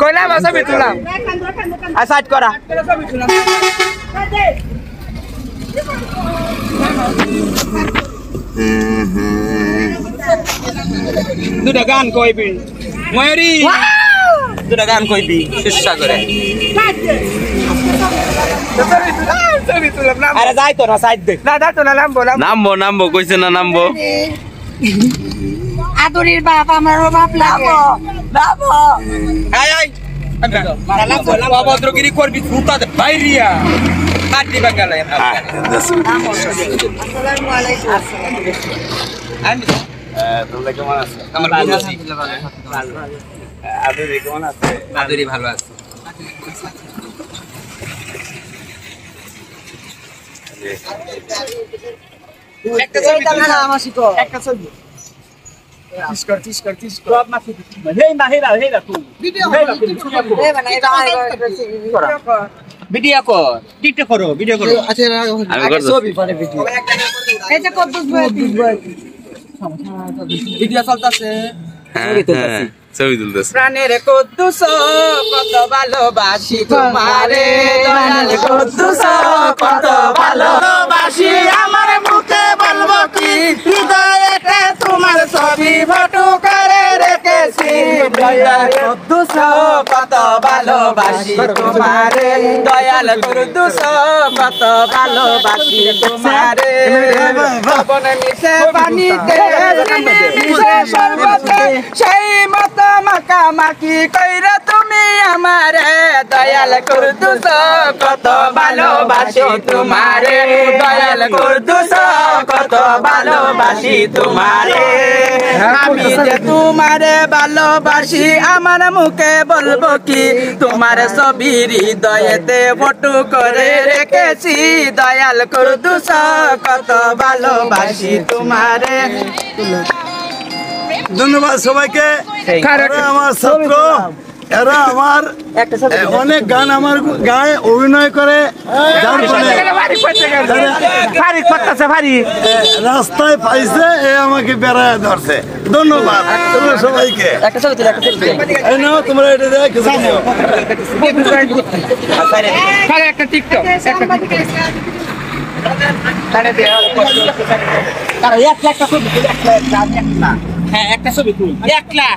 কইলাম ছবি তুলাম। আর সাইড করা। দুটা গান কইবি। ময়ূরী। দুটা গান কইবি চেষ্টা করে না আরে যাই তো না সাইড দে। না দাঁড় তুলাম বললাম নামবো নামবো কইছে না নামবো? আদরির বাপ আমার বাপ লাগে বাবা অভদ্রগিরি করবি বাইরিয়া। কাটি হ্যাঁ. হ্যাঁ, তোমরা কেমন আছো? আমার ভালো আছি। আদুরি কেমন আছে? আদরি ভালো আছে। একটা ছবি। তুলি না আমার শিখো একটা ছবি তিসকর তিসকর তিসকর ভিডিও কর টিকটক করো ভিডিও করো আমি করতেছি এই যে ভাই ভিডিও চলতেছে ছবি তুলতেছে প্রাণের কদ্দুস কত ভালোবাসি তোমারে দয়াল কদ্দুস কত ভালোবাসি আমার মুখে বলব কি তোমার ছবি ফটো করে রেখেছি। দয়াল কদ্দুস, কত ভালোবাসি তোমারে। দয়াল কদ্দুস, কত ভালোবাসি তোমারে। পবন মিশে সেই মত মাকা মাকি কইরে তুমি আমারে। দয়াল করদুস কত ভালোবাসি তোমারে। দয়াল করদুস কত ভালোবাসি তোমারে। আমি যে তোমারে ভালোবাসি আমার মুখে বলব কি? তোমার ছবি হৃদয়েতে ফটো করে রেখেছি। দয়াল করদুস কত ভালোবাসি তোমারে। ধন্যবাদ সবাইকে। আমার ছাত্র। এরা আমার অনেক গান আমার গায়ে অভিনয় করে রাস্তায় পাইছে এ আমাকে বেড়ায় ধরছে। ধন্যবাদ তোমরা সবাইকে। একটা ছবি তুলে একটা ছবি তুলে। তোমরা এটা দেখ একটা টিকটক হ্যাঁ একটা ছবি তুল। একলা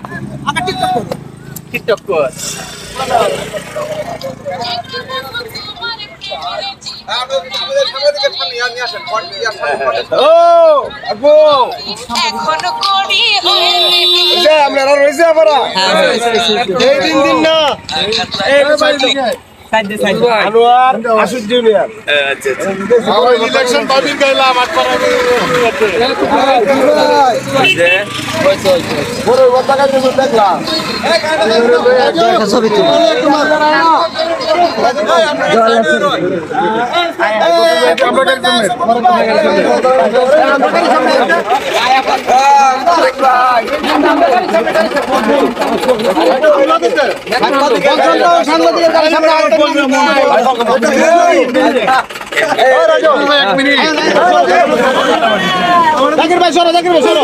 আমার টিকটক কর। টিকটক কর। আমরা রয়েছে আবার এই দিন দিন না। আনোয়ার আশুদ জুনিয়র আচ্ছা আচ্ছা। ইলেকশন বড় কথা কাজ দেখলাম ছবি তুলি। জাকির ভাই সরো জাকির ভাই সরো